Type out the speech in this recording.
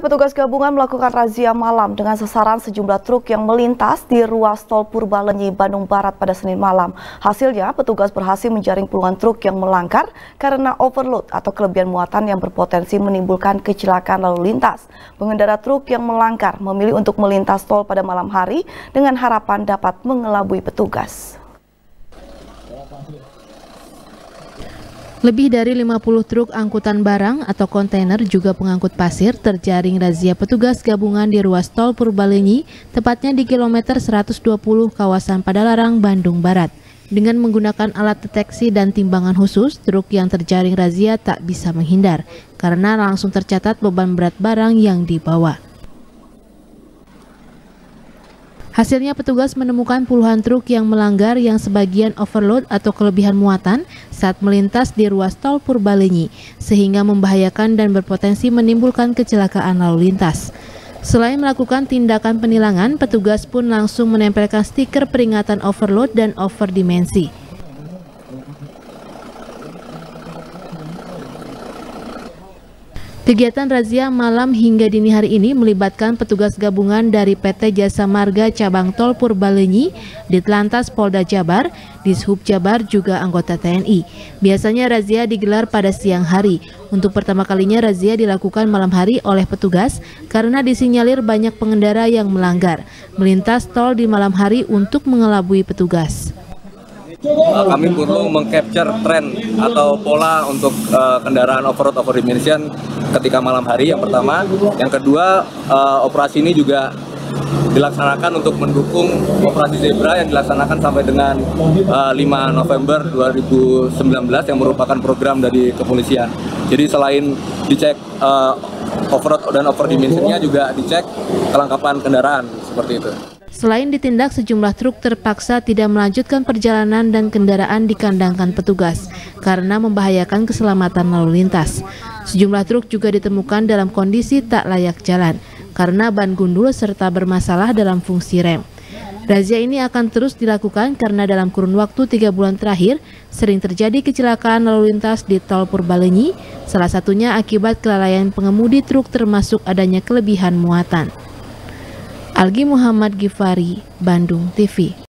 Petugas gabungan melakukan razia malam dengan sasaran sejumlah truk yang melintas di ruas tol Purbalenyi, Bandung Barat pada Senin malam. Hasilnya, petugas berhasil menjaring puluhan truk yang melanggar karena overload atau kelebihan muatan yang berpotensi menimbulkan kecelakaan lalu lintas. Pengendara truk yang melanggar memilih untuk melintas tol pada malam hari dengan harapan dapat mengelabui petugas. Lebih dari 50 truk angkutan barang atau kontainer juga pengangkut pasir terjaring razia petugas gabungan di ruas tol Purbalenyi, tepatnya di kilometer 120 kawasan Padalarang, Bandung Barat. Dengan menggunakan alat deteksi dan timbangan khusus, truk yang terjaring razia tak bisa menghindar karena langsung tercatat beban berat barang yang dibawa. Hasilnya petugas menemukan puluhan truk yang melanggar yang sebagian overload atau kelebihan muatan saat melintas di ruas tol Purbalenyi, sehingga membahayakan dan berpotensi menimbulkan kecelakaan lalu lintas. Selain melakukan tindakan penilangan, petugas pun langsung menempelkan stiker peringatan overload dan overdimensi. Kegiatan razia malam hingga dini hari ini melibatkan petugas gabungan dari PT Jasa Marga Cabang Tol Purbalenyi, Ditlantas Polda Jabar, Dishub Jabar juga anggota TNI. Biasanya razia digelar pada siang hari. Untuk pertama kalinya razia dilakukan malam hari oleh petugas karena disinyalir banyak pengendara yang melanggar, melintas tol di malam hari untuk mengelabui petugas. Eh, kami perlu mengcapture tren atau pola untuk uh, kendaraan off-road over dimension ketika malam hari yang pertama. Yang kedua, uh, operasi ini juga dilaksanakan untuk mendukung operasi zebra yang dilaksanakan sampai dengan uh, 5 November 2019 yang merupakan program dari kepolisian. Jadi selain dicek uh, off-road dan over dimensionnya juga dicek kelengkapan kendaraan seperti itu. Selain ditindak, sejumlah truk terpaksa tidak melanjutkan perjalanan dan kendaraan dikandangkan petugas karena membahayakan keselamatan lalu lintas. Sejumlah truk juga ditemukan dalam kondisi tak layak jalan karena ban gundul serta bermasalah dalam fungsi rem. Razia ini akan terus dilakukan karena dalam kurun waktu tiga bulan terakhir sering terjadi kecelakaan lalu lintas di tol Purbalenyi, salah satunya akibat kelalaian pengemudi truk termasuk adanya kelebihan muatan. Algi Muhammad Gifari, Bandung TV.